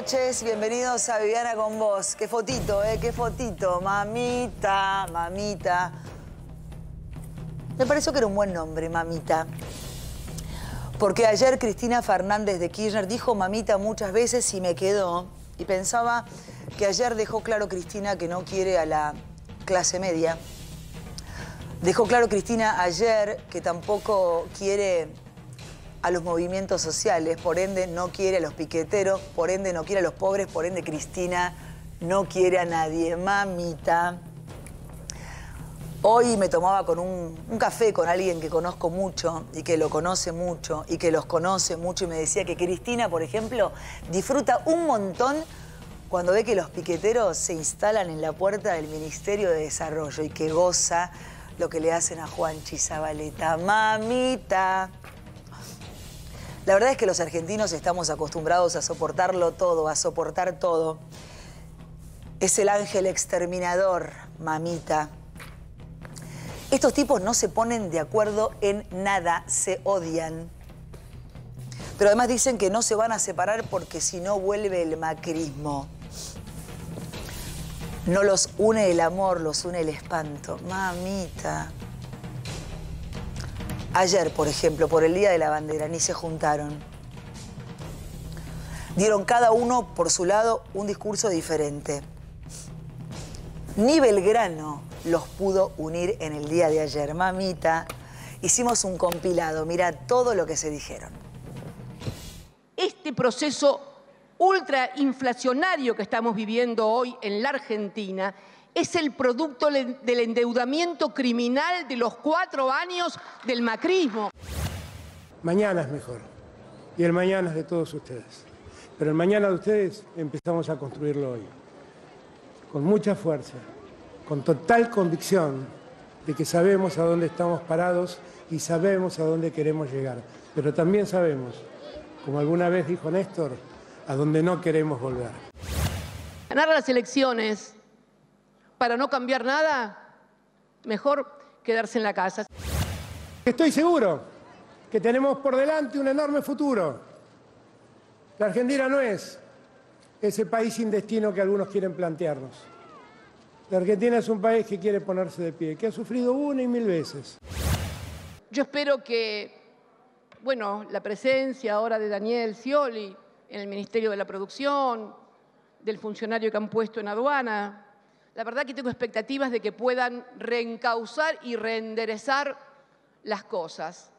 buenas noches. Bienvenidos a Viviana con vos. Qué fotito, ¿eh? Qué fotito. Mamita, mamita. Me pareció que era un buen nombre, mamita. Porque ayer Cristina Fernández de Kirchner dijo mamita muchas veces y me quedó. Y pensaba que ayer dejó claro Cristina que no quiere a la clase media. Dejó claro Cristina ayer que tampoco quiere a los movimientos sociales, por ende no quiere a los piqueteros, por ende no quiere a los pobres, por ende Cristina no quiere a nadie. Mamita. Hoy me tomaba con un, café con alguien que conozco mucho y que lo conoce mucho y que los conoce mucho y me decía que Cristina, por ejemplo, disfruta un montón cuando ve que los piqueteros se instalan en la puerta del Ministerio de Desarrollo y que goza lo que le hacen a Juan Chizabaleta. Mamita. La verdad es que los argentinos estamos acostumbrados a soportarlo todo, a soportar todo. Es el ángel exterminador, mamita. Estos tipos no se ponen de acuerdo en nada, se odian. Pero además dicen que no se van a separar porque si no vuelve el macrismo. No los une el amor, los une el espanto. Mamita. Ayer, por ejemplo, por el Día de la Bandera, ni se juntaron. Dieron cada uno por su lado un discurso diferente. Ni Belgrano los pudo unir en el día de ayer. Mamita, hicimos un compilado, mira todo lo que se dijeron. Este proceso ultrainflacionario que estamos viviendo hoy en la Argentina es el producto del endeudamiento criminal de los cuatro años del macrismo. Mañana es mejor y el mañana es de todos ustedes. Pero el mañana de ustedes empezamos a construirlo hoy, con mucha fuerza, con total convicción de que sabemos a dónde estamos parados y sabemos a dónde queremos llegar. Pero también sabemos, como alguna vez dijo Néstor, a dónde no queremos volver. Ganar las elecciones para no cambiar nada, mejor quedarse en la casa. Estoy seguro que tenemos por delante un enorme futuro. La Argentina no es ese país sin destino que algunos quieren plantearnos. La Argentina es un país que quiere ponerse de pie, que ha sufrido una y mil veces. Yo espero que, bueno, la presencia ahora de Daniel Scioli en el Ministerio de la Producción, del funcionario que han puesto en aduana, la verdad que tengo expectativas de que puedan reencauzar y reenderezar las cosas.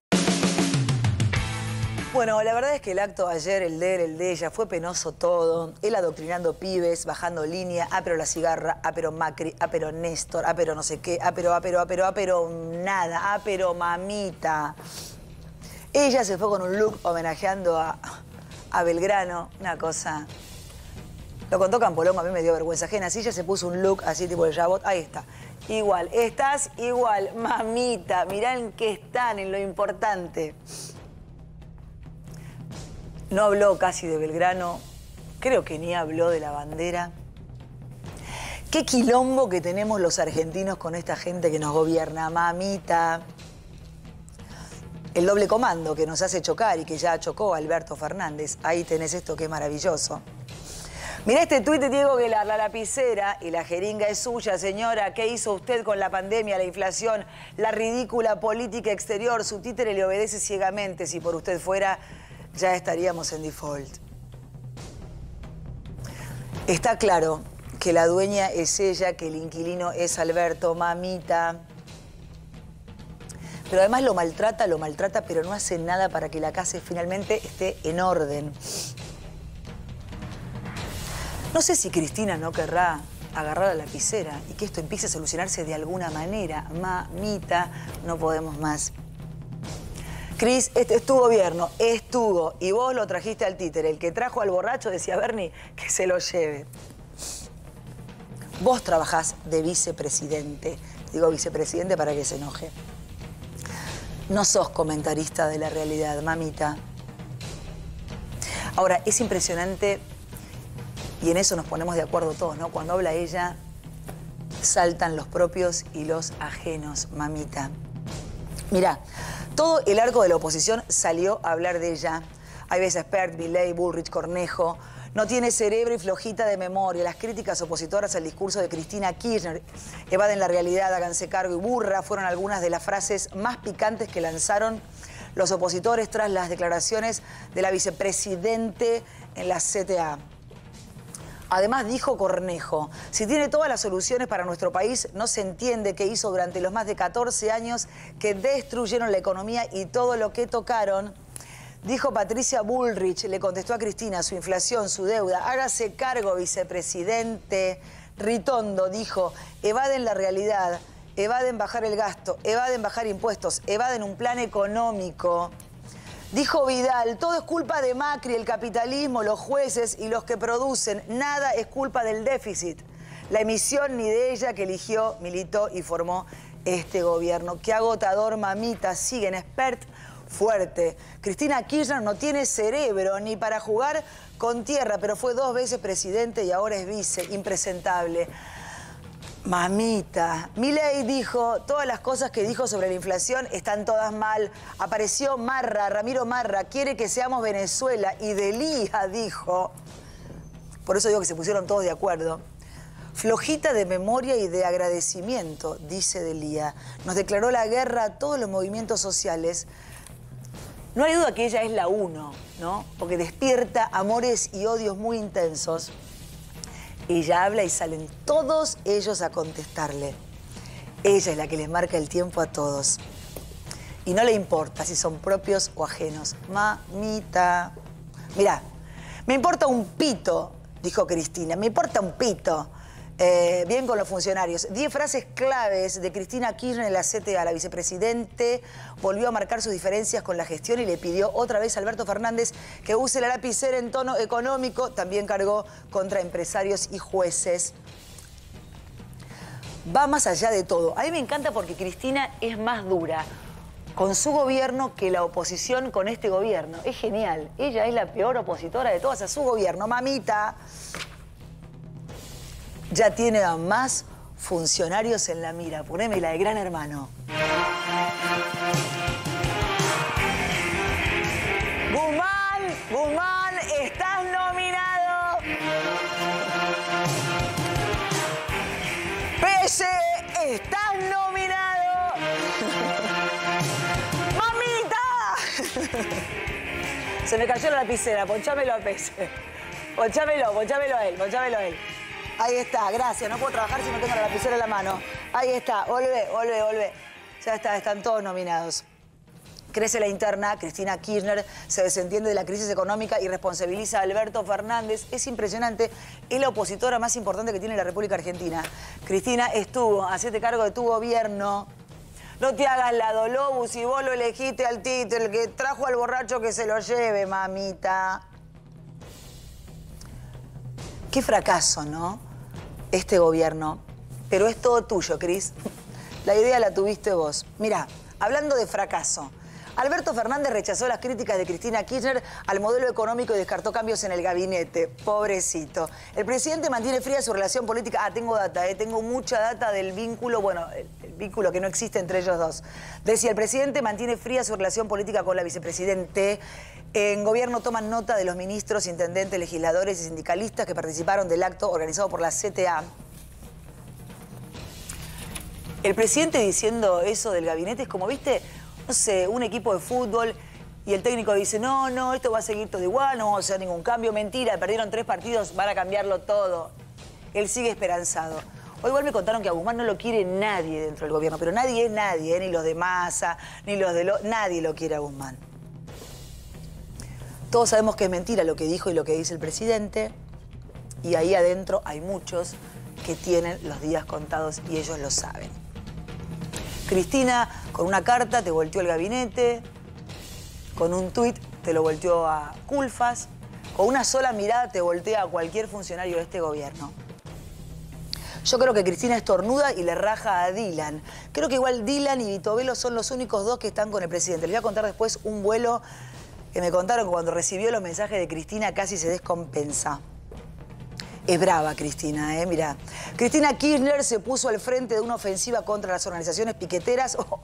Bueno, la verdad es que el acto ayer, el de él, el de ella, fue penoso todo. Él adoctrinando pibes, bajando línea, ah, pero la cigarra, ah, pero Macri, ah, pero Néstor, ah, pero no sé qué, ah, pero, ah, pero, ah, pero, ah, pero nada, ah, pero mamita. Ella se fue con un look homenajeando a, a Belgrano, una cosa lo contó Campolón, a mí me dio vergüenza ajena. Así ella se puso un look así tipo de jabot. Ahí está. Igual, estás igual, mamita. Mirá en qué están, en lo importante. No habló casi de Belgrano. Creo que ni habló de la bandera. Qué quilombo que tenemos los argentinos con esta gente que nos gobierna, mamita. El doble comando que nos hace chocar y que ya chocó Alberto Fernández. Ahí tenés esto que es maravilloso. Mira este tuit, Diego, que la, la, lapicera y la jeringa es suya, señora. ¿Qué hizo usted con la pandemia, la inflación, la ridícula política exterior? Su títere le obedece ciegamente. Si por usted fuera, ya estaríamos en default. Está claro que la dueña es ella, que el inquilino es Alberto, mamita. Pero además lo maltrata, lo maltrata, pero no hace nada para que la casa finalmente esté en orden. No sé si Cristina no querrá agarrar la lapicera y que esto empiece a solucionarse de alguna manera. Mamita, no podemos más. Cris, este es tu gobierno, es y vos lo trajiste al títere. El que trajo al borracho, decía Bernie, que se lo lleve. Vos trabajás de vicepresidente. Digo vicepresidente para que se enoje. No sos comentarista de la realidad, mamita. Ahora, es impresionante y en eso nos ponemos de acuerdo todos, ¿no? Cuando habla ella, saltan los propios y los ajenos, mamita. Mirá, todo el arco de la oposición salió a hablar de ella. Hay veces Pert, Milley, Bullrich, Cornejo. no tiene cerebro y flojita de memoria. Las críticas opositoras al discurso de Cristina Kirchner evaden la realidad, háganse cargo y burra, fueron algunas de las frases más picantes que lanzaron los opositores tras las declaraciones de la vicepresidente en la CTA. Además dijo Cornejo, si tiene todas las soluciones para nuestro país, no se entiende qué hizo durante los más de 14 años que destruyeron la economía y todo lo que tocaron. Dijo Patricia Bullrich, le contestó a Cristina, su inflación, su deuda, hágase cargo, vicepresidente. Ritondo dijo, evaden la realidad, evaden bajar el gasto, evaden bajar impuestos, evaden un plan económico. Dijo Vidal, todo es culpa de Macri, el capitalismo, los jueces y los que producen. Nada es culpa del déficit. La emisión ni de ella que eligió, militó y formó este gobierno. Qué agotador, mamita. Siguen expert fuerte. Cristina Kirchner no tiene cerebro ni para jugar con tierra, pero fue dos veces presidente y ahora es vice. Impresentable. Mamita, Milei dijo, todas las cosas que dijo sobre la inflación están todas mal. Apareció Marra, Ramiro Marra, quiere que seamos Venezuela y Delía dijo, por eso digo que se pusieron todos de acuerdo, flojita de memoria y de agradecimiento, dice Delía. Nos declaró la guerra a todos los movimientos sociales. No hay duda que ella es la uno, ¿no? Porque despierta amores y odios muy intensos. Ella habla y salen todos ellos a contestarle. Ella es la que les marca el tiempo a todos. Y no le importa si son propios o ajenos. Mamita. Mirá, me importa un pito, dijo Cristina. Me importa un pito. Eh, bien con los funcionarios. Diez frases claves de Cristina Kirchner en la CTA. La vicepresidente volvió a marcar sus diferencias con la gestión y le pidió otra vez a Alberto Fernández que use la lapicera en tono económico. También cargó contra empresarios y jueces. Va más allá de todo. A mí me encanta porque Cristina es más dura con su gobierno que la oposición con este gobierno. Es genial. Ella es la peor opositora de todas a su gobierno. Mamita ya tiene a más funcionarios en la mira. Poneme la de gran hermano. Guzmán, Guzmán, estás nominado. Pese, estás nominado. ¡Mamita! Se me cayó la lapicera, ponchámelo a Pese. Ponchámelo, ponchámelo a él, ponchámelo a él. Ahí está, gracias. No puedo trabajar si no tengo la lapicera en la mano. Ahí está, volvé, volvé, volvé. Ya está, están todos nominados. Crece la interna, Cristina Kirchner se desentiende de la crisis económica y responsabiliza a Alberto Fernández. Es impresionante, es la opositora más importante que tiene la República Argentina. Cristina estuvo, hacete cargo de tu gobierno. No te hagas la dolobus y vos lo elegiste al título, el que trajo al borracho que se lo lleve, mamita. Qué fracaso, ¿no? Este gobierno. Pero es todo tuyo, Cris. La idea la tuviste vos. Mira, hablando de fracaso. Alberto Fernández rechazó las críticas de Cristina Kirchner al modelo económico y descartó cambios en el gabinete. Pobrecito. El presidente mantiene fría su relación política. Ah, tengo data, eh, tengo mucha data del vínculo, bueno, el, el, vínculo que no existe entre ellos dos. Decía, el presidente mantiene fría su relación política con la vicepresidente. En gobierno toman nota de los ministros, intendentes, legisladores y sindicalistas que participaron del acto organizado por la CTA. El presidente diciendo eso del gabinete es como, viste, un equipo de fútbol y el técnico dice, no, no, esto va a seguir todo igual, no vamos a hacer ningún cambio, mentira, perdieron tres partidos, van a cambiarlo todo. Él sigue esperanzado. Hoy igual me contaron que a Guzmán no lo quiere nadie dentro del gobierno, pero nadie es nadie, ¿eh? ni los de Massa, ni los de... Lo... Nadie lo quiere a Guzmán. Todos sabemos que es mentira lo que dijo y lo que dice el presidente, y ahí adentro hay muchos que tienen los días contados y ellos lo saben. Cristina, con una carta te volteó el gabinete, con un tuit te lo volteó a Culfas, con una sola mirada te voltea a cualquier funcionario de este gobierno. Yo creo que Cristina es tornuda y le raja a Dylan. Creo que igual Dylan y Vitovelo son los únicos dos que están con el presidente. Les voy a contar después un vuelo que me contaron cuando recibió los mensajes de Cristina casi se descompensa. Es brava Cristina, ¿eh? Mira, Cristina Kirchner se puso al frente de una ofensiva contra las organizaciones piqueteras. Oh,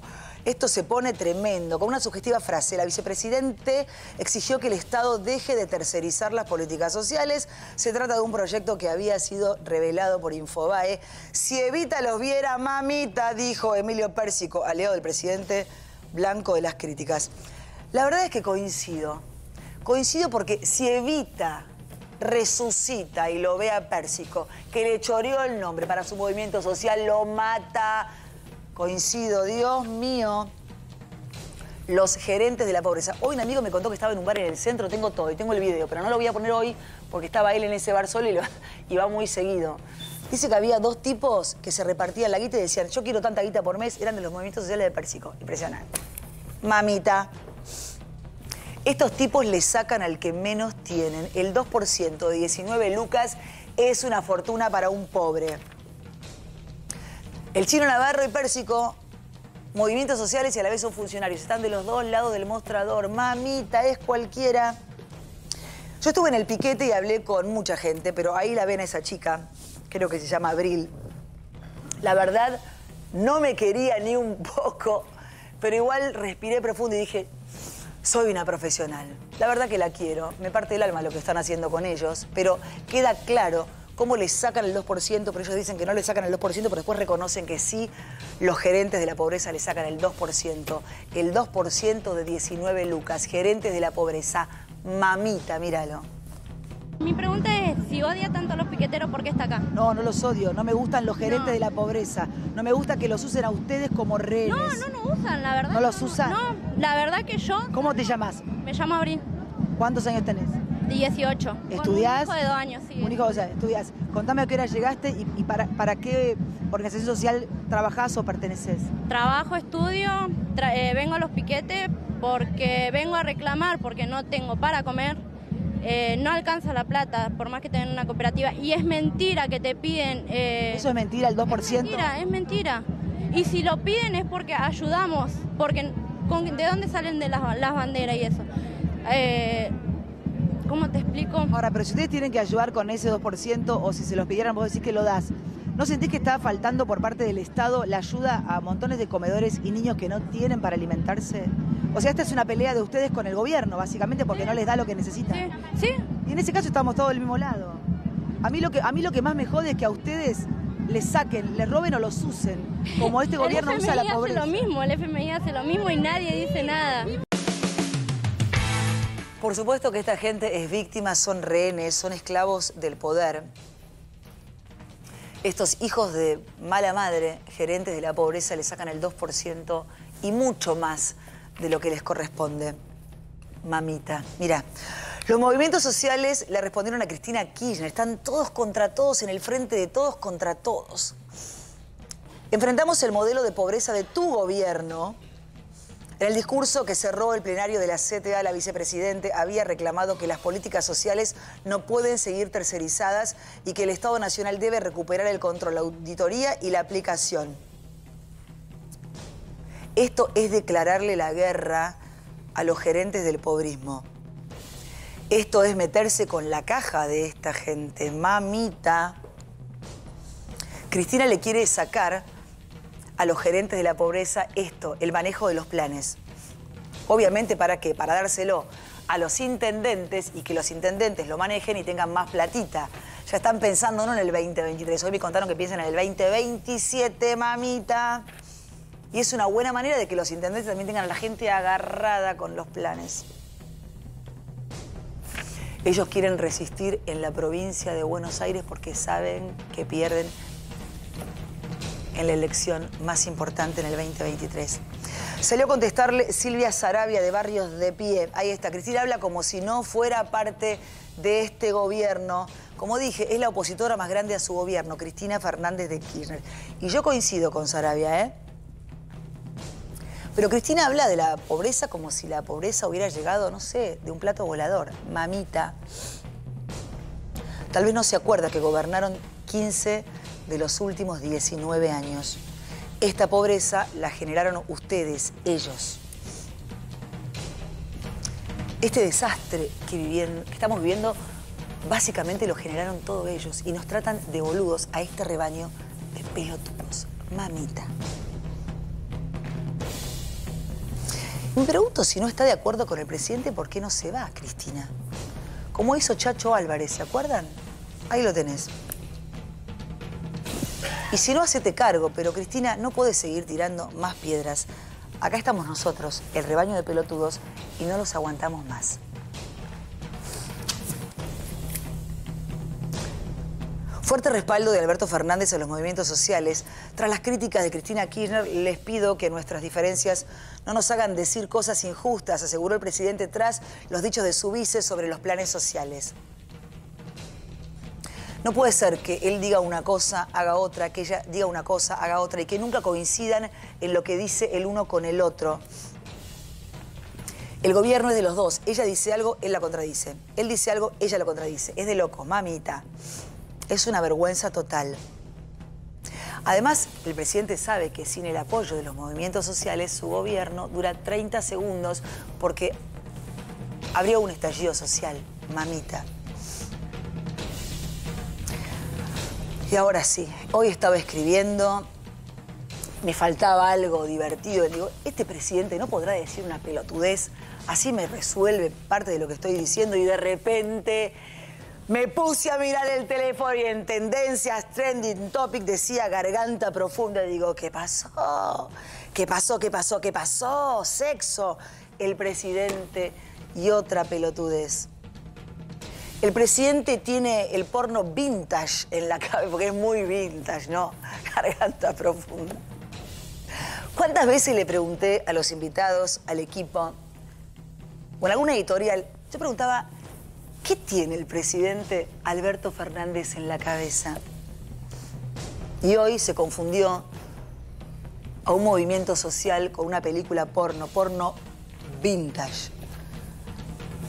Esto se pone tremendo. Con una sugestiva frase, la vicepresidente exigió que el Estado deje de tercerizar las políticas sociales. Se trata de un proyecto que había sido revelado por Infobae. Si Evita los viera, mamita, dijo Emilio Pérsico, aliado del presidente blanco de las críticas. La verdad es que coincido. Coincido porque si Evita resucita y lo ve a Pérsico, que le choreó el nombre para su movimiento social, lo mata. Coincido, Dios mío. Los gerentes de la pobreza. Hoy un amigo me contó que estaba en un bar en el centro, tengo todo y tengo el video, pero no lo voy a poner hoy porque estaba él en ese bar solo y, va muy seguido. Dice que había dos tipos que se repartían la guita y decían, yo quiero tanta guita por mes, eran de los movimientos sociales de Pérsico. Impresionante. Mamita, estos tipos le sacan al que menos tienen. El 2% de 19 lucas es una fortuna para un pobre. El chino Navarro y Pérsico, movimientos sociales y a la vez son funcionarios. Están de los dos lados del mostrador. Mamita, es cualquiera. Yo estuve en el piquete y hablé con mucha gente, pero ahí la ven a esa chica, creo que se llama Abril. La verdad, no me quería ni un poco, pero igual respiré profundo y dije, soy una profesional. La verdad que la quiero, me parte el alma lo que están haciendo con ellos, pero queda claro cómo les sacan el 2%, pero ellos dicen que no le sacan el 2%, pero después reconocen que sí, los gerentes de la pobreza le sacan el 2%. El 2% de 19 lucas, gerentes de la pobreza. Mamita, míralo. Mi pregunta es, si odia tanto a los piqueteros, ¿por qué está acá? No, no los odio, no me gustan los gerentes No. de la pobreza. No me gusta que los usen a ustedes como rehenes. No, no nos usan, la verdad. ¿No los usan? No, la verdad que yo ¿Cómo te llamas? me llamo Abril, ¿Cuántos años tenés? 18. con ¿Estudiás? Un hijo de dos años, sí. Un hijo, o sea, estudias. Contame a qué hora llegaste y, y para, para qué organización social trabajás o perteneces. Trabajo, estudio, tra- eh, vengo a los piquetes porque vengo a reclamar, porque no tengo para comer. Eh, no alcanza la plata, por más que tengan una cooperativa. Y es mentira que te piden... eh, Eso es mentira, el 2%. Es mentira, es mentira. Y si lo piden es porque ayudamos, porque con- ¿de dónde salen de las, las banderas y eso? Eh, ¿Cómo te explico? Ahora, pero si ustedes tienen que ayudar con ese 2% o si se los pidieran, vos decís que lo das. ¿No sentís que está faltando por parte del Estado la ayuda a montones de comedores y niños que no tienen para alimentarse? O sea, esta es una pelea de ustedes con el gobierno, básicamente, porque no les da lo que necesitan. Sí, sí, Y en ese caso estamos todos del mismo lado. A mí lo que, a mí lo que más me jode es que a ustedes les saquen, les roben o los usen, como este gobierno el usa la pobreza. hace lo mismo, el FMI hace lo mismo y nadie dice nada. Por supuesto que esta gente es víctima, son rehenes, son esclavos del poder. Estos hijos de mala madre, gerentes de la pobreza, le sacan el 2% y mucho más de lo que les corresponde. Mamita, mira, los movimientos sociales le respondieron a Cristina Kirchner. Están todos contra todos en el frente de todos contra todos. Enfrentamos el modelo de pobreza de tu gobierno. En el discurso que cerró el plenario de la CTA, la vicepresidente había reclamado que las políticas sociales no pueden seguir tercerizadas y que el Estado Nacional debe recuperar el control, la auditoría y la aplicación. Esto es declararle la guerra a los gerentes del pobrismo. Esto es meterse con la caja de esta gente. Mamita. Cristina le quiere sacar a los gerentes de la pobreza esto, el manejo de los planes. Obviamente, ¿para qué? Para dárselo a los intendentes y que los intendentes lo manejen y tengan más platita. Ya están pensando no en el 2023, hoy me contaron que piensan en el 2027, mamita. Y es una buena manera de que los intendentes también tengan a la gente agarrada con los planes. Ellos quieren resistir en la provincia de Buenos Aires porque saben que pierden en la elección más importante en el 2023. Salió a contestarle Silvia Sarabia de Barrios de Pie. Ahí está, Cristina habla como si no fuera parte de este gobierno. Como dije, es la opositora más grande a su gobierno, Cristina Fernández de Kirchner. Y yo coincido con Sarabia, ¿eh? Pero Cristina habla de la pobreza como si la pobreza hubiera llegado, no sé, de un plato volador. Mamita. Tal vez no se acuerda que gobernaron 15 de los últimos 19 años. Esta pobreza la generaron ustedes, ellos. Este desastre que, que estamos viviendo, básicamente lo generaron todos ellos y nos tratan de boludos a este rebaño de pelotudos. Mamita. Me pregunto si no está de acuerdo con el presidente, ¿por qué no se va, Cristina? Como hizo Chacho Álvarez, ¿se acuerdan? Ahí lo tenés. Y si no, hacete cargo, pero Cristina, no puedes seguir tirando más piedras. Acá estamos nosotros, el rebaño de pelotudos, y no los aguantamos más. Fuerte respaldo de Alberto Fernández a los movimientos sociales. Tras las críticas de Cristina Kirchner, les pido que nuestras diferencias no nos hagan decir cosas injustas, aseguró el presidente tras los dichos de su vice sobre los planes sociales. No puede ser que él diga una cosa, haga otra, que ella diga una cosa, haga otra y que nunca coincidan en lo que dice el uno con el otro. El gobierno es de los dos. Ella dice algo, él la contradice. Él dice algo, ella lo contradice. Es de locos, mamita. Es una vergüenza total. Además, el presidente sabe que sin el apoyo de los movimientos sociales, su gobierno dura 30 segundos porque habría un estallido social, mamita. Y ahora sí, hoy estaba escribiendo, me faltaba algo divertido. Y digo, este presidente no podrá decir una pelotudez, así me resuelve parte de lo que estoy diciendo y de repente me puse a mirar el teléfono y en tendencias, trending topic decía garganta profunda. Digo, ¿qué pasó? ¿Qué pasó? ¿Qué pasó? ¿Qué pasó? Sexo. El presidente y otra pelotudez. El presidente tiene el porno vintage en la cabeza, porque es muy vintage, ¿no? Garganta profunda. ¿Cuántas veces le pregunté a los invitados, al equipo, o en alguna editorial, yo preguntaba, ¿qué tiene el presidente Alberto Fernández en la cabeza? Y hoy se confundió a un movimiento social con una película porno, porno vintage.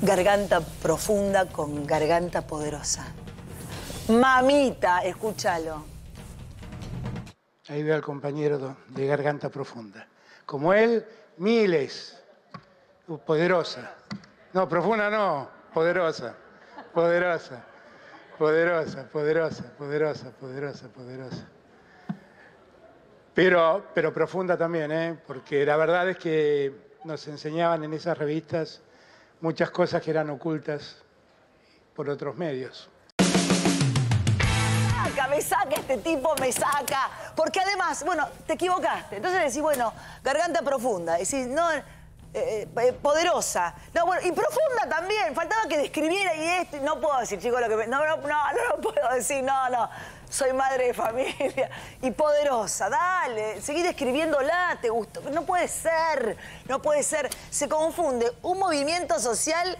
Garganta profunda con garganta poderosa. Mamita, escúchalo. Ahí veo al compañero de garganta profunda. Como él, miles. Poderosa. No, profunda no, poderosa. Poderosa. Poderosa, poderosa, poderosa, poderosa, poderosa. Pero, pero profunda también, ¿eh? porque la verdad es que nos enseñaban en esas revistas muchas cosas que eran ocultas por otros medios. Me saca este tipo, me saca. Porque además, bueno, te equivocaste. Entonces decís, bueno, garganta profunda. Decís, no, eh, eh, poderosa. No, bueno, y profunda también. Faltaba que describiera y esto. No puedo decir, chicos, lo que me... No, no, no, no lo puedo decir, no, no. Soy madre de familia. Y poderosa, dale. Seguí describiéndola, te gustó. No puede ser, no puede ser. Se confunde un movimiento social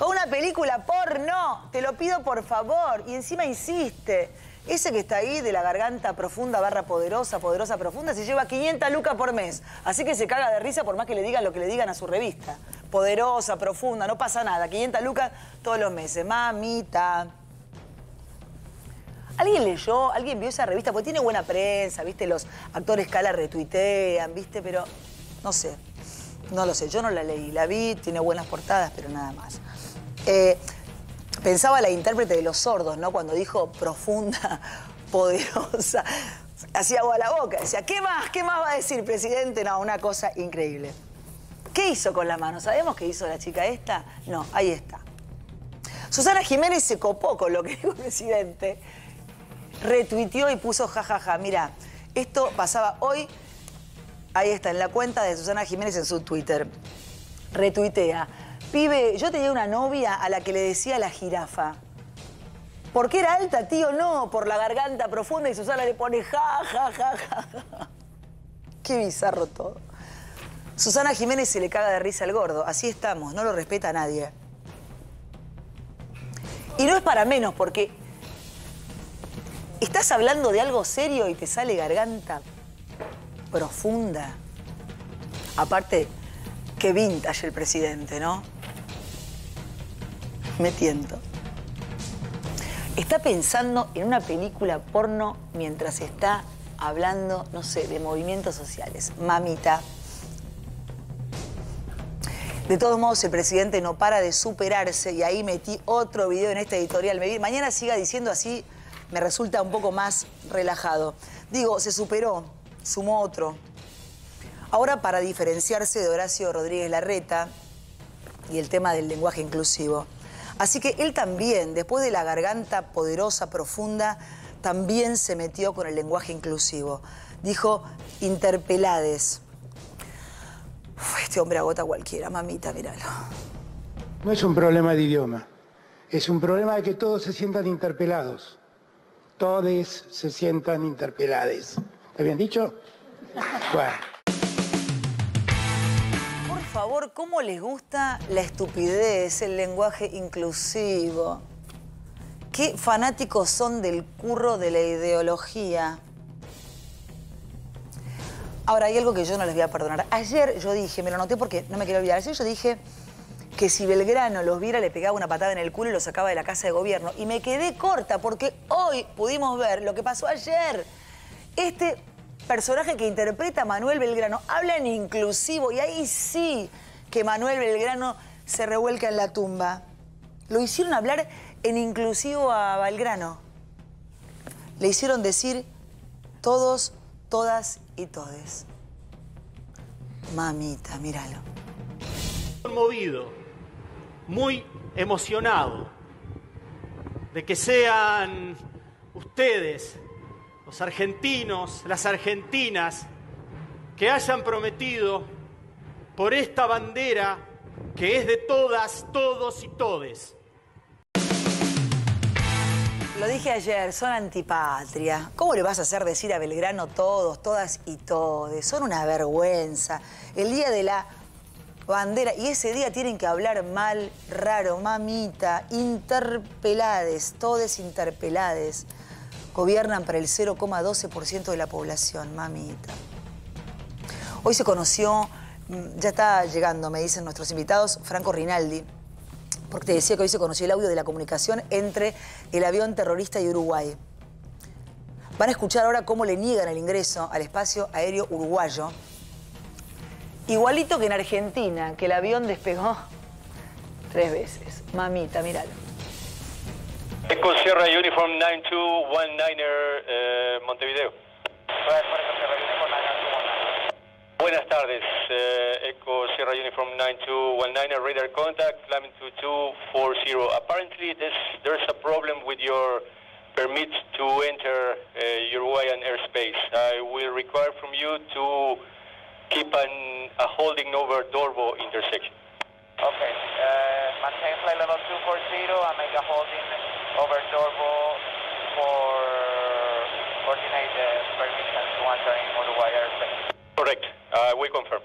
con una película porno. Te lo pido por favor. Y encima insiste. Ese que está ahí de la garganta profunda, barra poderosa, poderosa profunda, se lleva 500 lucas por mes. Así que se caga de risa por más que le digan lo que le digan a su revista. Poderosa, profunda, no pasa nada. 500 lucas todos los meses. Mamita. ¿Alguien leyó? ¿Alguien vio esa revista? Porque tiene buena prensa, ¿viste? Los actores Cala retuitean, ¿viste? Pero no sé. No lo sé. Yo no la leí. La vi, tiene buenas portadas, pero nada más. Eh, pensaba la intérprete de Los Sordos, ¿no? Cuando dijo profunda, poderosa. Hacía agua a la boca. Decía, ¿qué más? ¿Qué más va a decir, presidente? No, una cosa increíble. ¿Qué hizo con la mano? ¿Sabemos qué hizo la chica esta? No, ahí está. Susana Jiménez se copó con lo que dijo el presidente. Retuiteó y puso jajaja. Mira, esto pasaba hoy. Ahí está, en la cuenta de Susana Jiménez en su Twitter. Retuitea. Pibe, yo tenía una novia a la que le decía la jirafa. ¿Por qué era alta, tío? No, por la garganta profunda y Susana le pone ja, ja, ja, ja, ja. Qué bizarro todo. Susana Jiménez se le caga de risa al gordo. Así estamos, no lo respeta nadie. Y no es para menos, porque estás hablando de algo serio y te sale garganta profunda. Aparte, qué vintage el presidente, ¿no? Me tiento. Está pensando en una película porno mientras está hablando, no sé, de movimientos sociales. Mamita. De todos modos, el presidente no para de superarse y ahí metí otro video en esta editorial. Mañana siga diciendo así, me resulta un poco más relajado. Digo, se superó, sumó otro. Ahora, para diferenciarse de Horacio Rodríguez Larreta y el tema del lenguaje inclusivo. Así que él también, después de la garganta poderosa, profunda, también se metió con el lenguaje inclusivo. Dijo interpelades. este hombre agota cualquiera, mamita, míralo. No es un problema de idioma, es un problema de que todos se sientan interpelados. Todos se sientan interpelados. ¿Está bien dicho? Bueno. Favor, ¿cómo les gusta la estupidez, el lenguaje inclusivo? ¿Qué fanáticos son del curro de la ideología? Ahora, hay algo que yo no les voy a perdonar. Ayer yo dije, me lo noté porque no me quiero olvidar, ayer yo dije que si Belgrano los viera le pegaba una patada en el culo y los sacaba de la casa de gobierno. Y me quedé corta porque hoy pudimos ver lo que pasó ayer. Este personaje que interpreta Manuel Belgrano habla en inclusivo y ahí sí que Manuel Belgrano se revuelca en la tumba. Lo hicieron hablar en inclusivo a Belgrano. Le hicieron decir todos, todas y todes. Mamita, míralo. Conmovido, muy emocionado de que sean ustedes, los argentinos, las argentinas, que hayan prometido por esta bandera que es de todas, todos y todes lo dije ayer, son antipatria. ¿Cómo le vas a hacer decir a Belgrano todos, todas y todes? Son una vergüenza. El día de la bandera, y ese día tienen que hablar mal, raro, mamita, interpelades, todes interpelades. Gobiernan para el 0,12% de la población, mamita. Hoy se conoció, mm, ya está llegando, me dicen nuestros invitados, Franco Rinaldi porque te decía que hoy se conoció el audio de la comunicación entre el avión terrorista y Uruguay. Van a escuchar ahora cómo le niegan el ingreso al espacio aéreo uruguayo. Igualito que en Argentina, que el avión despegó tres veces. Mamita, míralo. Eco Sierra Uniform 9219er eh, Montevideo. Buenas tardes, uh, Echo Sierra Uniform 9219, radar contact, climbing to 240. Apparently there's, there's a problem with your permit to enter uh, Uruguayan airspace. I will require from you to keep an, a holding over Dorbo intersection. Okay, uh, maintain flight level 240 and make a holding over Dorbo for coordinate the permission to enter in Uruguay airspace. Correct. Uh, we confirm.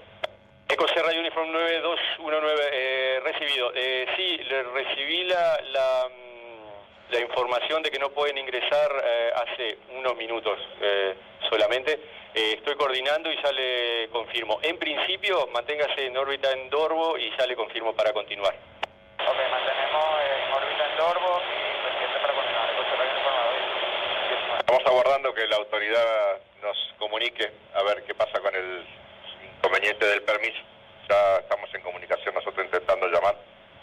Eco Sierra Uniform 9219, eh, recibido. Eh, sí, le recibí la, la, mm, la, información de que no pueden ingresar eh, hace unos minutos eh, solamente. Eh, estoy coordinando y ya le confirmo. En principio, manténgase en órbita en Dorbo y ya le confirmo para continuar. Ok, mantenemos en órbita en Dorbo y pendiente para continuar. Eco Sierra Aguardando que la autoridad nos comunique a ver qué pasa con el inconveniente del permiso. Ya estamos en comunicación nosotros intentando llamar,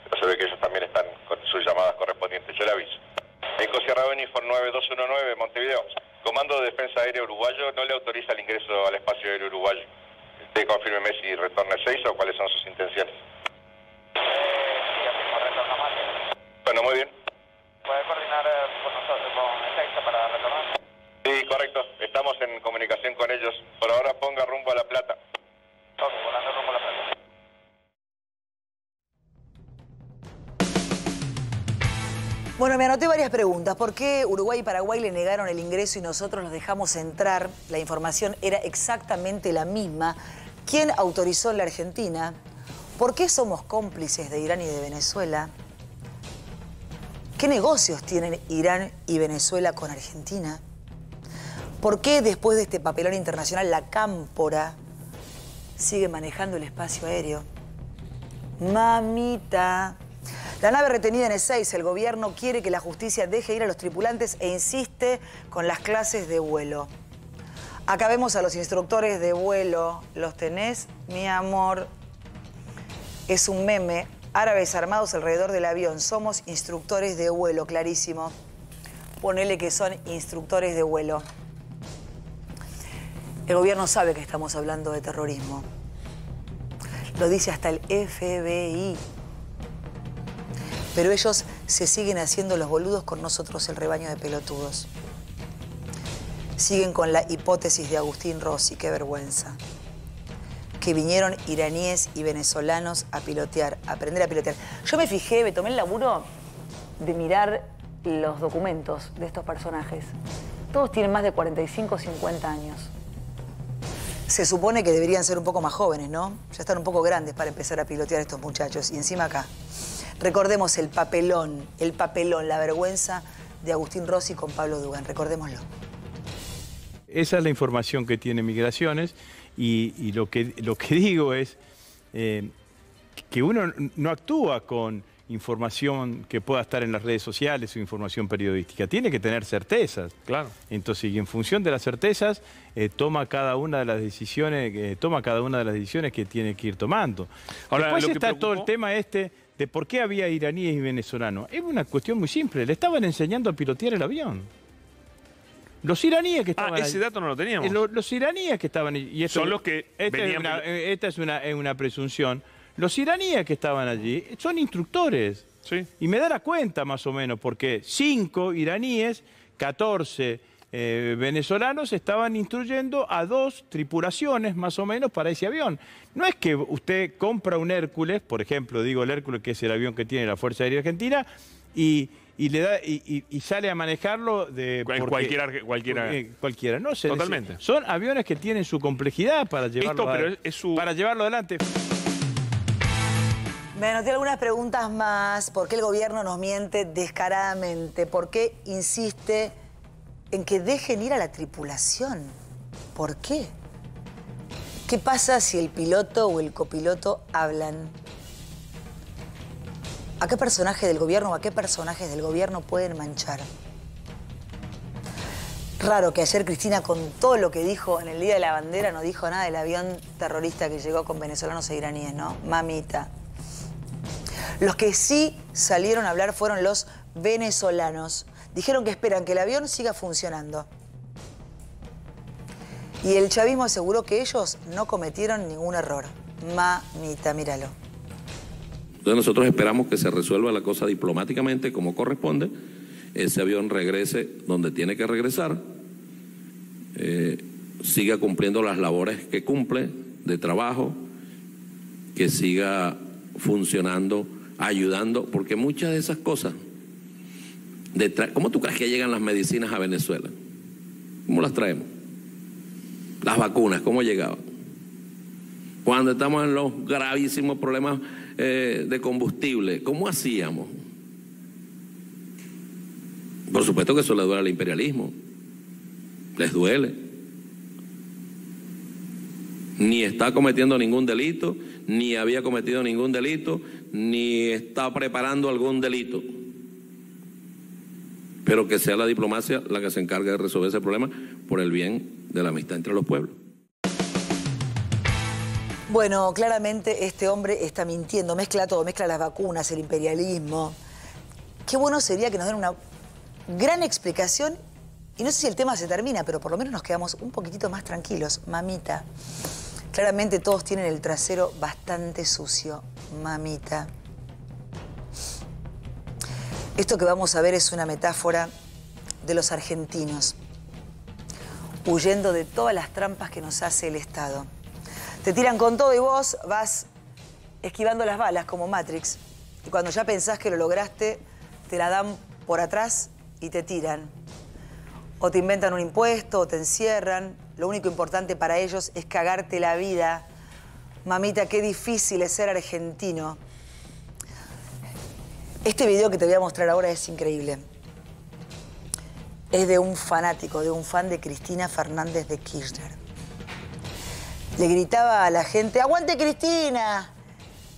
pero se ve que ellos también están con sus llamadas correspondientes. Yo le aviso. Eco Sierra Uniform 9219, Montevideo. Comando de Defensa Aérea Uruguayo no le autoriza el ingreso al espacio aéreo uruguayo. Usted confírmeme si retorna 6 o cuáles son sus intenciones. Bueno, muy bien. ¿Por qué Uruguay y Paraguay le negaron el ingreso y nosotros los dejamos entrar? La información era exactamente la misma. ¿Quién autorizó la Argentina? ¿Por qué somos cómplices de Irán y de Venezuela? ¿Qué negocios tienen Irán y Venezuela con Argentina? ¿Por qué después de este papelón internacional la Cámpora sigue manejando el espacio aéreo? Mamita. La nave retenida en E6, el gobierno quiere que la justicia deje ir a los tripulantes e insiste con las clases de vuelo. Acá vemos a los instructores de vuelo. ¿Los tenés, mi amor? Es un meme. Árabes armados alrededor del avión. Somos instructores de vuelo, clarísimo. Ponele que son instructores de vuelo. El gobierno sabe que estamos hablando de terrorismo. Lo dice hasta el FBI. Pero ellos se siguen haciendo los boludos con nosotros, el rebaño de pelotudos. Siguen con la hipótesis de Agustín Rossi, qué vergüenza. Que vinieron iraníes y venezolanos a pilotear, a aprender a pilotear. Yo me fijé, me tomé el laburo de mirar los documentos de estos personajes. Todos tienen más de 45 o 50 años. Se supone que deberían ser un poco más jóvenes, ¿no? Ya están un poco grandes para empezar a pilotear estos muchachos. Y encima acá. Recordemos el papelón, el papelón, la vergüenza de Agustín Rossi con Pablo Dugan. Recordémoslo. Esa es la información que tiene Migraciones y, y lo, que, lo que digo es eh, que uno no actúa con información que pueda estar en las redes sociales o información periodística. Tiene que tener certezas. Claro. Entonces, y en función de las certezas, eh, toma cada una de las decisiones, eh, toma cada una de las decisiones que tiene que ir tomando. Ahora, Después lo que está todo el tema este de por qué había iraníes y venezolanos. Es una cuestión muy simple. Le estaban enseñando a pilotear el avión. Los iraníes que Ah, estaban ese allí- dato no lo teníamos. eh, lo- los iraníes que estaban allí. Y esto- Son los que esta es venían- una- eh, esta es una, es una presunción. Los iraníes que estaban allí son instructores. Sí. Y me da la cuenta más o menos, porque cinco iraníes, 14 eh, venezolanos estaban instruyendo a dos tripulaciones más o menos para ese avión. No es que usted compra un Hércules, por ejemplo, digo el Hércules que es el avión que tiene la Fuerza Aérea Argentina, y, y le da y, y- y sale a manejarlo de porque- cualquiera- cualquiera. cualquiera. No se Totalmente. Son aviones que tienen su complejidad para llevarlo, pero a- es- es su- para llevarlo adelante. Me anoté algunas preguntas más. ¿Por qué el gobierno nos miente descaradamente? ¿Por qué insiste en que dejen ir a la tripulación? ¿Por qué? ¿Qué pasa si el piloto o el copiloto hablan? ¿A qué personaje del gobierno o a qué personajes del gobierno pueden manchar? Raro que ayer Cristina, con todo lo que dijo en el Día de la Bandera, no dijo nada del avión terrorista que llegó con venezolanos e iraníes, ¿no? Mamita. Los que sí salieron a hablar fueron los venezolanos. Dijeron que esperan que el avión siga funcionando. Y el chavismo aseguró que ellos no cometieron ningún error. Mamita, míralo. Entonces nosotros esperamos que se resuelva la cosa diplomáticamente como corresponde, ese avión regrese donde tiene que regresar, eh, siga cumpliendo las labores que cumple de trabajo, que siga funcionando, ayudando, porque muchas de esas cosas, ¿cómo tú crees que llegan las medicinas a Venezuela? ¿Cómo las traemos? Las vacunas, ¿cómo llegaban? Cuando estamos en los gravísimos problemas eh, de combustible, ¿cómo hacíamos? Por supuesto que eso le duele al imperialismo. Les duele. Ni está cometiendo ningún delito, ni había cometido ningún delito, ni está preparando algún delito. Pero que sea la diplomacia la que se encargue de resolver ese problema por el bien de la amistad entre los pueblos. Bueno, claramente este hombre está mintiendo, mezcla todo, mezcla las vacunas, el imperialismo. Qué bueno sería que nos den una gran explicación. Y no sé si el tema se termina, pero por lo menos nos quedamos un poquitito más tranquilos. Mamita. Claramente todos tienen el trasero bastante sucio. Mamita. Esto que vamos a ver es una metáfora de los argentinos, huyendo de todas las trampas que nos hace el Estado. Te tiran con todo y vos vas esquivando las balas como Matrix. Y cuando ya pensás que lo lograste, te la dan por atrás y te tiran. O te inventan un impuesto o te encierran. Lo único importante para ellos es cagarte la vida. Mamita, qué difícil es ser argentino. Este video que te voy a mostrar ahora es increíble. Es de un fanático, de un fan de Cristina Fernández de Kirchner. Le gritaba a la gente, ¡aguante Cristina!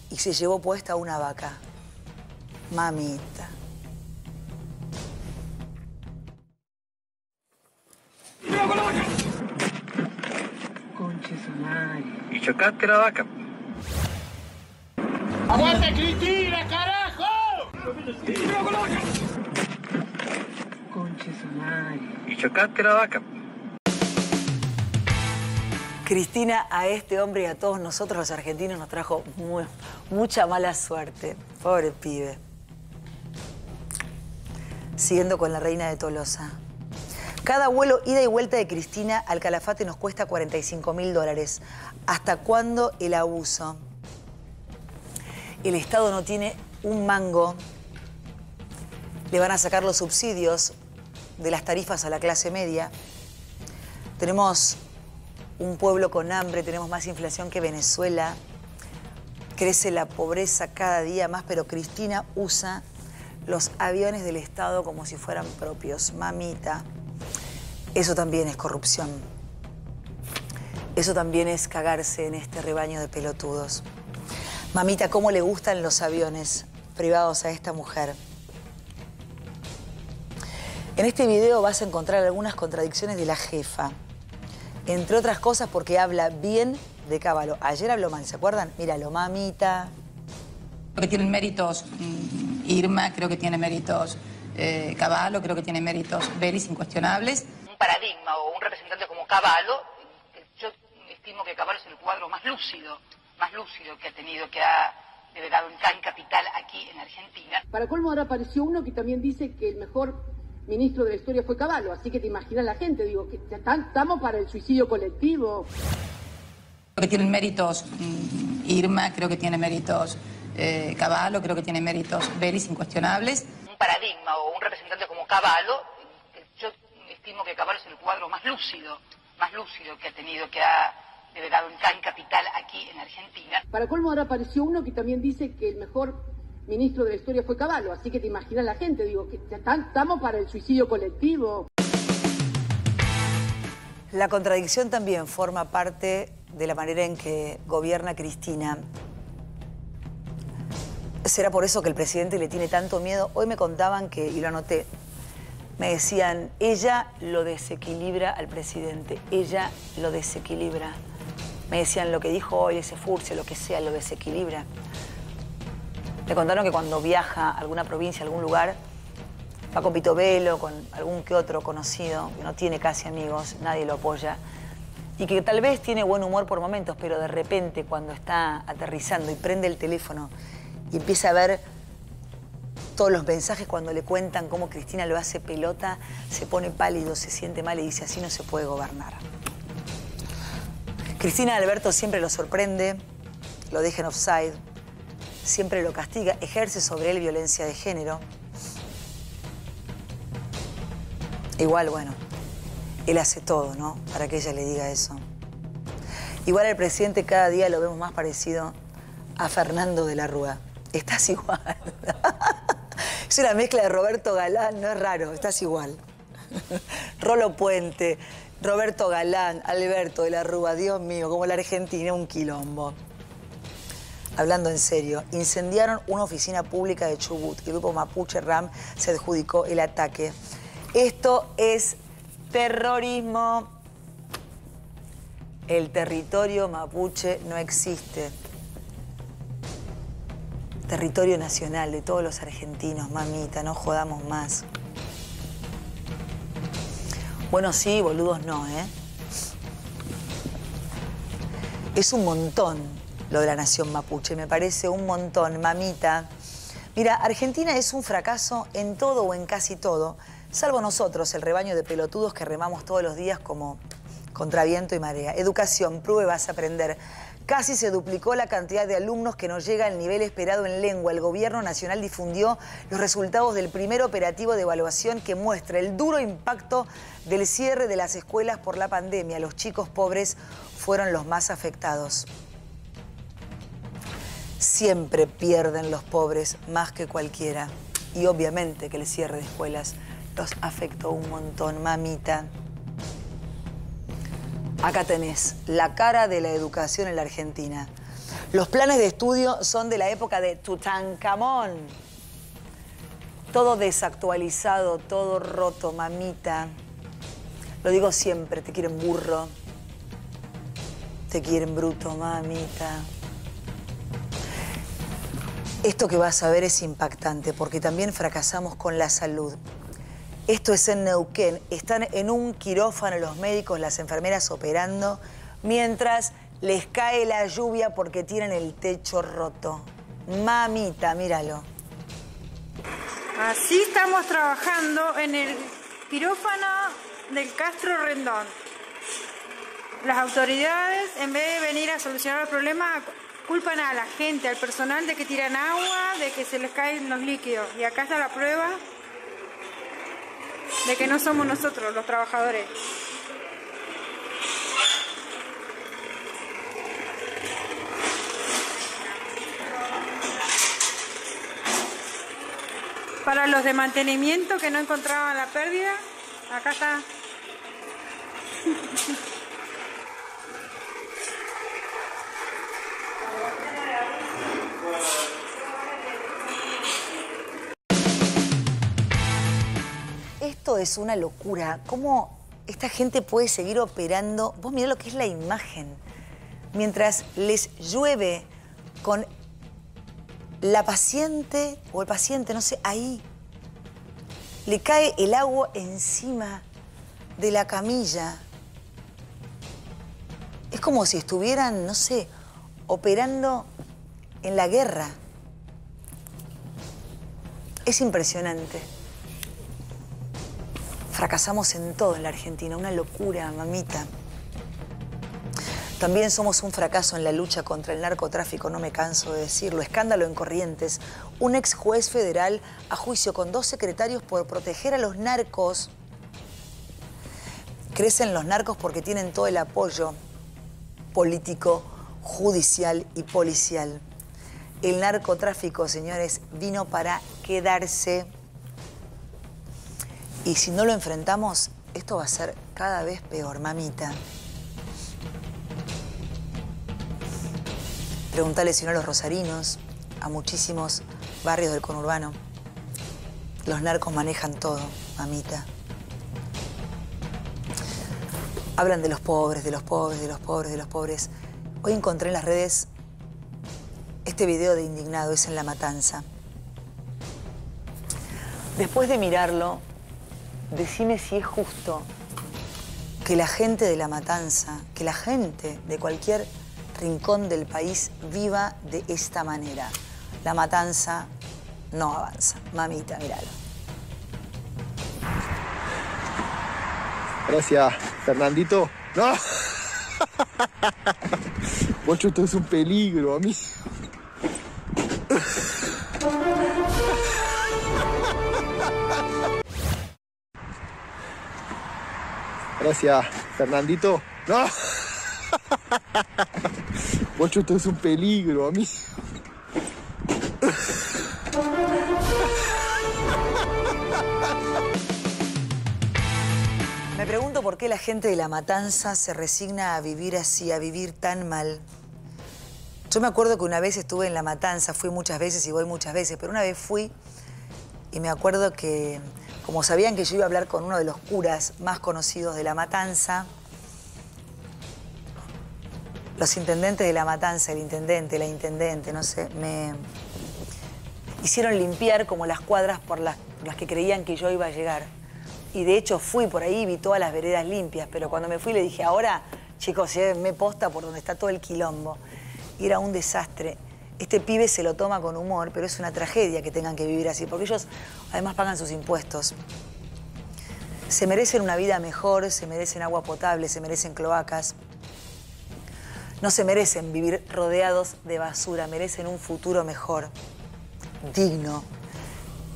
Y se llevó puesta una vaca. Mamita. Y chocaste la vaca. ¡Aguante Cristina, carajo! Y chocaste la vaca. Cristina a este hombre y a todos nosotros los argentinos nos trajo mu- mucha mala suerte. Pobre pibe. Siguiendo con la reina de Tolosa. Cada vuelo ida y vuelta de Cristina al Calafate nos cuesta 45 mil dólares. ¿Hasta cuándo el abuso? El Estado no tiene un mango. Le van a sacar los subsidios de las tarifas a la clase media. Tenemos un pueblo con hambre, tenemos más inflación que Venezuela. Crece la pobreza cada día más, pero Cristina usa los aviones del Estado como si fueran propios. Mamita, eso también es corrupción. Eso también es cagarse en este rebaño de pelotudos. Mamita, ¿cómo le gustan los aviones privados a esta mujer? En este video vas a encontrar algunas contradicciones de la jefa. Entre otras cosas porque habla bien de Caballo. Ayer habló mal, ¿se acuerdan? Míralo, mamita. Creo que tienen méritos mm, Irma, creo que tiene méritos eh, Caballo, creo que tiene méritos Beris incuestionables. un paradigma o un representante como Caballo, yo estimo que Caballo es el cuadro más lúcido, más lúcido que ha tenido, que ha delegado en gran capital aquí en Argentina. Para colmo ahora apareció uno que también dice que el mejor ministro de la historia fue Caballo, así que te imaginas la gente, digo, que ya tan- estamos para el suicidio colectivo. Creo que tienen méritos mm, Irma, creo que tiene méritos eh, Caballo, creo que tiene méritos Beris incuestionables. Un paradigma o un representante como Caballo, que yo estimo que Caballo es el cuadro más lúcido, más lúcido que ha tenido, que ha delegado en gran capital aquí en Argentina. Para colmo ahora apareció uno que también dice que el mejor ministro de la historia fue Caballo, así que te imaginas la gente, digo, que estamos para el suicidio colectivo. La contradicción también forma parte de la manera en que gobierna Cristina. ¿Será por eso que el presidente le tiene tanto miedo? Hoy me contaban que, y lo anoté, me decían, ella lo desequilibra al presidente, ella lo desequilibra. Me decían, lo que dijo hoy ese Furcio, lo que sea, lo desequilibra. Me contaron que cuando viaja a alguna provincia, a algún lugar, va con Pito Velo, con algún que otro conocido, que no tiene casi amigos, nadie lo apoya, y que tal vez tiene buen humor por momentos, pero de repente cuando está aterrizando y prende el teléfono y empieza a ver todos los mensajes cuando le cuentan cómo Cristina lo hace pelota, se pone pálido, se siente mal y dice, así no se puede gobernar. Cristina Alberto siempre lo sorprende, lo deja en offside, siempre lo castiga, ejerce sobre él violencia de género. Igual, bueno, él hace todo, ¿no? Para que ella le diga eso. Igual el presidente cada día lo vemos más parecido a Fernando de la Rúa. Estás igual. es una mezcla de Roberto Galán, no es raro, estás igual. Rolo Puente, Roberto Galán, Alberto de la Rúa, Dios mío, como la Argentina, un quilombo. Hablando en serio, incendiaron una oficina pública de Chubut. El grupo Mapuche RAM se adjudicó el ataque. Esto es terrorismo. El territorio mapuche no existe. Territorio nacional de todos los argentinos, mamita, no jodamos más. Bueno, sí, boludos no, ¿eh? Es un montón lo de la nación mapuche, me parece un montón, mamita. Mira, Argentina es un fracaso en todo o en casi todo, salvo nosotros, el rebaño de pelotudos que remamos todos los días como contra viento y marea. Educación, pruebas, aprender. Casi se duplicó la cantidad de alumnos que no llega al nivel esperado en lengua. El gobierno nacional difundió los resultados del primer operativo de evaluación que muestra el duro impacto del cierre de las escuelas por la pandemia. Los chicos pobres fueron los más afectados. Siempre pierden los pobres más que cualquiera. Y obviamente que el cierre de escuelas los afectó un montón, mamita. Acá tenés la cara de la educación en la Argentina. Los planes de estudio son de la época de Tutankamón. Todo desactualizado, todo roto, mamita. Lo digo siempre, te quieren burro. Te quieren bruto, mamita. Esto que vas a ver es impactante porque también fracasamos con la salud. Esto es en Neuquén. Están en un quirófano los médicos, las enfermeras operando. mientras les cae la lluvia porque tienen el techo roto. Mamita, míralo. Así estamos trabajando en el quirófano del Castro Rendón. Las autoridades, en vez de venir a solucionar el problema, culpan a la gente, al personal de que tiran agua, de que se les caen los líquidos. Y acá está la prueba de que no somos nosotros los trabajadores. Para los de mantenimiento que no encontraban la pérdida, acá está. Es una locura. ¿Cómo esta gente puede seguir operando? Vos mirá lo que es la imagen. Mientras les llueve con la paciente o el paciente, no sé, ahí. Le cae el agua encima de la camilla. Es como si estuvieran, no sé, operando en la guerra. Es impresionante. Fracasamos en todo en la Argentina, una locura, mamita. También somos un fracaso en la lucha contra el narcotráfico, no me canso de decirlo. Escándalo en Corrientes. Un ex juez federal a juicio con dos secretarios por proteger a los narcos. Crecen los narcos porque tienen todo el apoyo político, judicial y policial. El narcotráfico, señores, vino para quedarse. Y si no lo enfrentamos, esto va a ser cada vez peor, mamita. Preguntale si no a los rosarinos, a muchísimos barrios del conurbano. Los narcos manejan todo, mamita. Hablan de los pobres, de los pobres, de los pobres, de los pobres. Hoy encontré en las redes este video de indignado, es en La Matanza. Después de mirarlo, decime si es justo que la gente de La Matanza, que la gente de cualquier rincón del país viva de esta manera. La matanza no avanza. Mamita, míralo. Gracias, Fernandito. ¡No! Bocho, esto es un peligro, a Gracias, Fernandito. ¡No! Bocho, esto es un peligro, a mí. Me pregunto por qué la gente de La Matanza se resigna a vivir así, a vivir tan mal. Yo me acuerdo que una vez estuve en La Matanza, fui muchas veces y voy muchas veces, pero una vez fui y me acuerdo que, como sabían que yo iba a hablar con uno de los curas más conocidos de La Matanza, los intendentes de La Matanza, el intendente, la intendente, no sé, me hicieron limpiar como las cuadras por las, que creían que yo iba a llegar. Y de hecho fui por ahí y vi todas las veredas limpias, pero cuando me fui le dije, ahora, chicos, me posta por donde está todo el quilombo. Y era un desastre. Este pibe se lo toma con humor, pero es una tragedia que tengan que vivir así, porque ellos además pagan sus impuestos. Se merecen una vida mejor, se merecen agua potable, se merecen cloacas. No se merecen vivir rodeados de basura, merecen un futuro mejor, digno,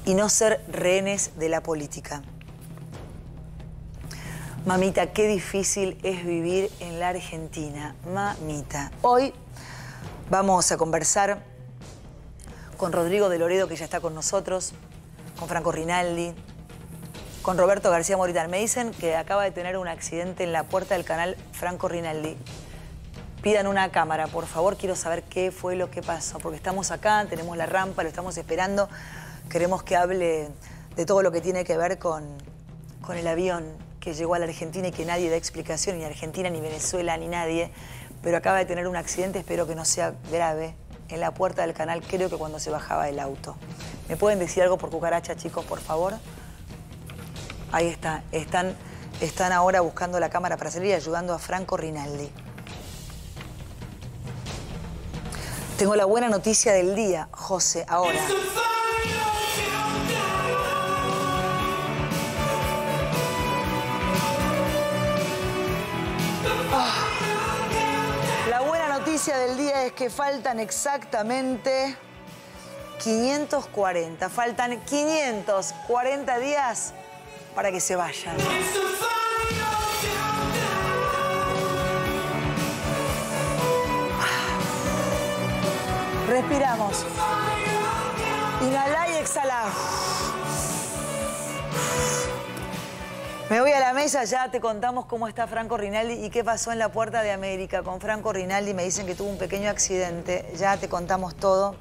y no ser rehenes de la política. Mamita, qué difícil es vivir en la Argentina. Mamita. Hoy vamos a conversar con Rodrigo de Loredo, que ya está con nosotros, con Franco Rinaldi, con Roberto García Moritán. Me dicen que acaba de tener un accidente en la puerta del canal Franco Rinaldi. Pidan una cámara, por favor, quiero saber qué fue lo que pasó, porque estamos acá, tenemos la rampa, lo estamos esperando, queremos que hable de todo lo que tiene que ver con, con el avión que llegó a la Argentina y que nadie da explicación, ni Argentina, ni Venezuela, ni nadie, pero acaba de tener un accidente, espero que no sea grave, en la puerta del canal, creo que cuando se bajaba del auto. ¿Me pueden decir algo por cucaracha, chicos, por favor? Ahí está, están, están ahora buscando la cámara para salir y ayudando a Franco Rinaldi. Tengo la buena noticia del día, José, ahora. Del día es que faltan exactamente 540. Faltan 540 días para que se vayan. Respiramos. Inhalá y exhalá. Me voy a la mesa, ya te contamos cómo está Franco Rinaldi y qué pasó en la Puerta de América con Franco Rinaldi. Me dicen que tuvo un pequeño accidente, ya te contamos todo.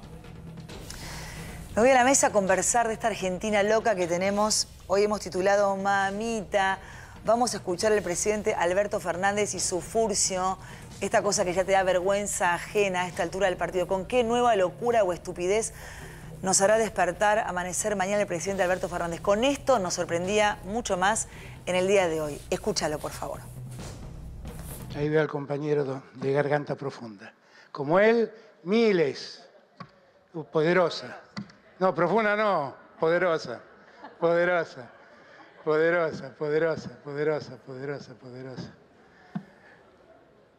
Me voy a la mesa a conversar de esta Argentina loca que tenemos. Hoy hemos titulado Mamita. Vamos a escuchar al presidente Alberto Fernández y su furcio esta cosa que ya te da vergüenza ajena a esta altura del partido. ¿Con qué nueva locura o estupidez nos hará despertar, amanecer mañana el presidente Alberto Fernández? Con esto nos sorprendía mucho más en el día de hoy. Escúchalo, por favor. Ahí veo al compañero de garganta profunda. Como él, miles. Uh, poderosa. No, profunda no, poderosa. Poderosa. Poderosa, poderosa, poderosa, poderosa, poderosa.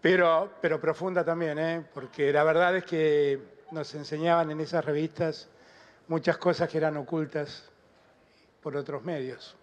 Pero, pero profunda también, ¿eh? porque la verdad es que nos enseñaban en esas revistas muchas cosas que eran ocultas por otros medios.